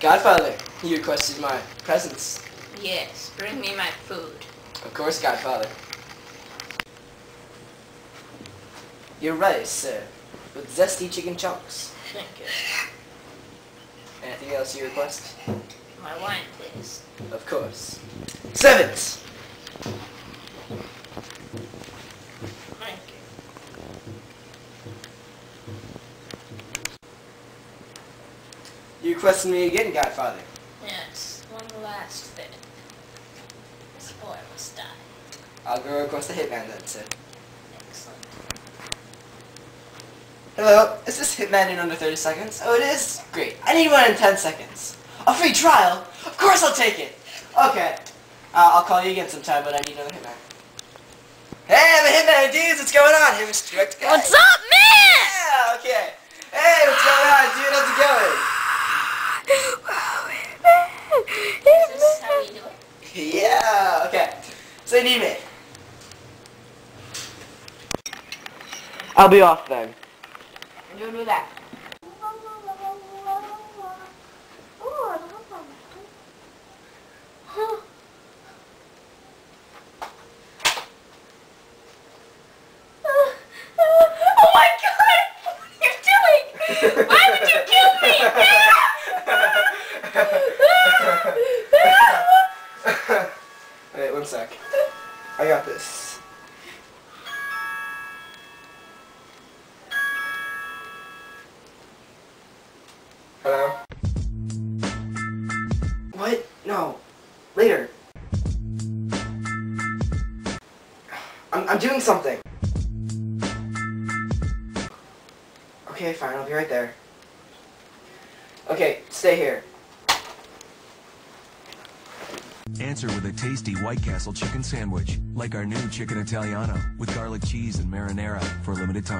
Godfather, you requested my presence. Yes, bring me my food. Of course, Godfather. Your rice, sir, with zesty chicken chunks. Thank you. Anything else you request? My wine, please. Of course. Sevens! Thank you. You requested me again, Godfather. Yes, one last bit. This boy must die. I'll go request the hitman then, sir. Excellent. Hello, is this hitman in under 30 seconds? Oh, it is? Great. I need one in 10 seconds. A free trial? Of course I'll take it! Okay. Uh, I'll call you again sometime, but I need another hitman. Hey, I'm a hitman, dudes! What's going on? Hey, Mr. Direct Guy. What's up, man? Yeah, okay. Hey, what's going on, dude? How's it going? Is this how you do it? Yeah, okay. So you need me. I'll be off then. You do that. Oh my god! What are you doing? Why would you kill me? Wait, one sec. I got this. Hello? What? No. Later. I'm, I'm doing something. Okay, fine. I'll be right there. Okay, stay here. Answer with a tasty White Castle chicken sandwich, like our new Chicken Italiano, with garlic cheese and marinara for limited time.